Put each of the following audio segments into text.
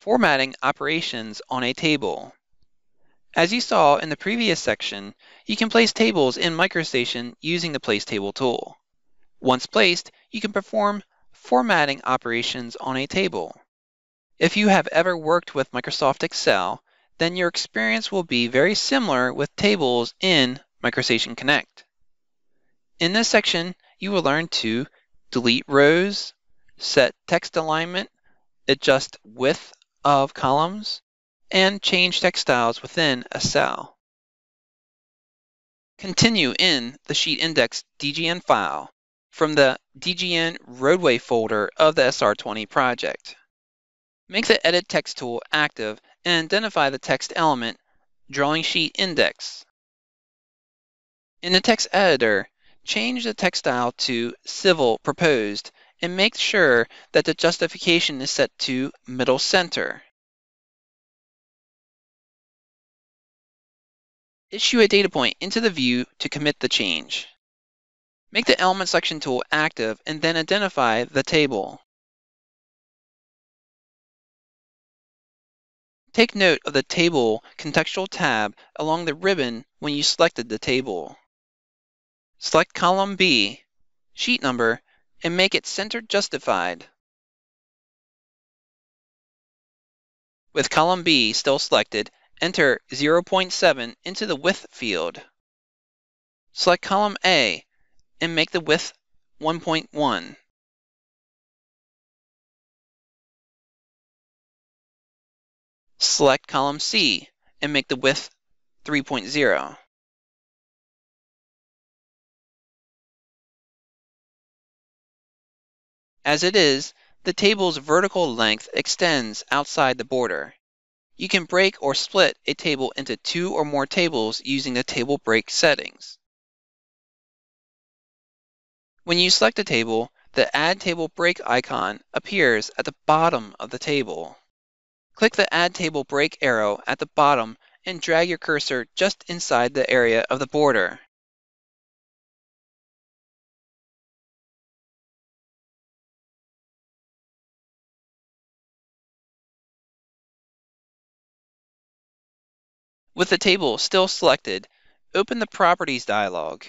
Formatting operations on a table. As you saw in the previous section, you can place tables in MicroStation using the Place Table tool. Once placed, you can perform formatting operations on a table. If you have ever worked with Microsoft Excel, then your experience will be very similar with tables in MicroStation Connect. In this section, you will learn to delete rows, set text alignment, adjust width of columns, and change text styles within a cell. Continue in the Sheet Index DGN file from the DGN Roadway folder of the SR20 project. Make the Edit Text tool active and identify the text element Drawing Sheet Index. In the text editor, change the text style to Civil Proposed and make sure that the justification is set to Middle Center. Issue a data point into the view to commit the change. Make the Element Selection tool active and then identify the table. Take note of the Table contextual tab along the ribbon when you selected the table. Select column B, sheet number, and make it center justified. With column B still selected, enter 0.7 into the width field. Select column A and make the width 1.1. Select column C and make the width 3.0. As it is, the table's vertical length extends outside the border. You can break or split a table into two or more tables using the table break settings. When you select a table, the Add Table Break icon appears at the bottom of the table. Click the Add Table Break arrow at the bottom and drag your cursor just inside the area of the border. With the table still selected, open the Properties dialog.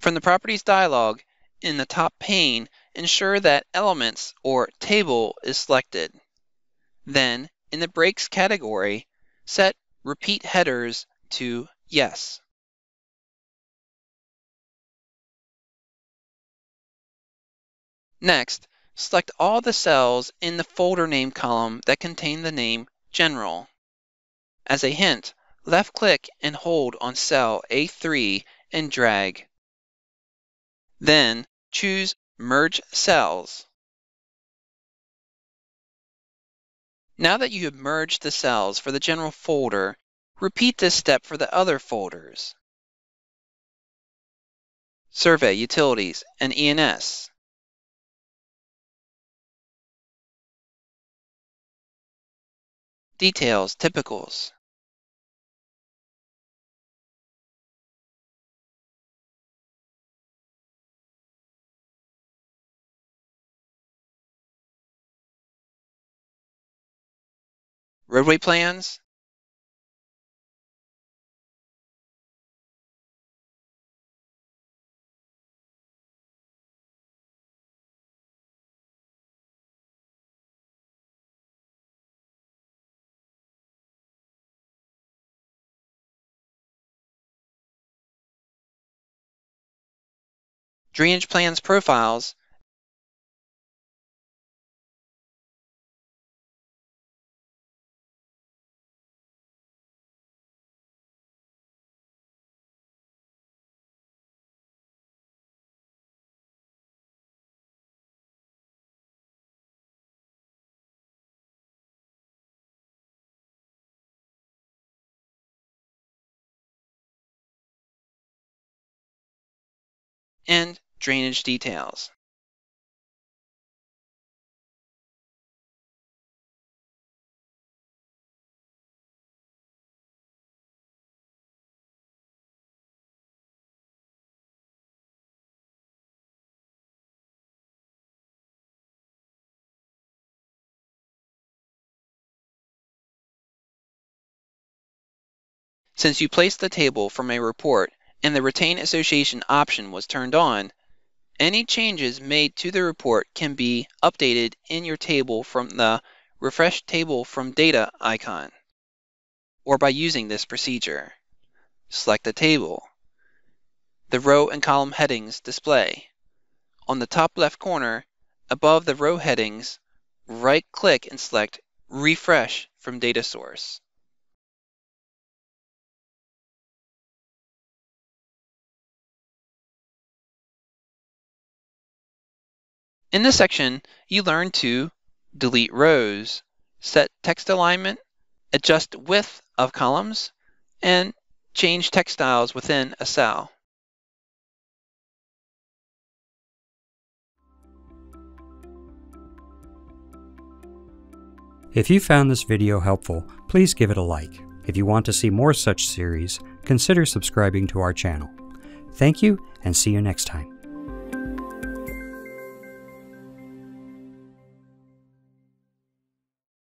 From the Properties dialog, in the top pane, ensure that Elements or Table is selected. Then, in the Breaks category, set Repeat Headers to Yes. Next, select all the cells in the folder name column that contain the name General. As a hint, left-click and hold on cell A3 and drag. Then choose Merge Cells. Now that you have merged the cells for the general folder, repeat this step for the other folders. Survey, Utilities, and E&S. Details, Typicals. Roadway plans, drainage plans profiles, and drainage details. Since you placed the table from a report and the Retain Association option was turned on, any changes made to the report can be updated in your table from the Refresh Table from Data icon, or by using this procedure. Select the table. The row and column headings display. On the top left corner, above the row headings, right-click and select Refresh from Data Source. In this section, you learn to delete rows, set text alignment, adjust width of columns, and change text styles within a cell. If you found this video helpful, please give it a like. If you want to see more such series, consider subscribing to our channel. Thank you and see you next time.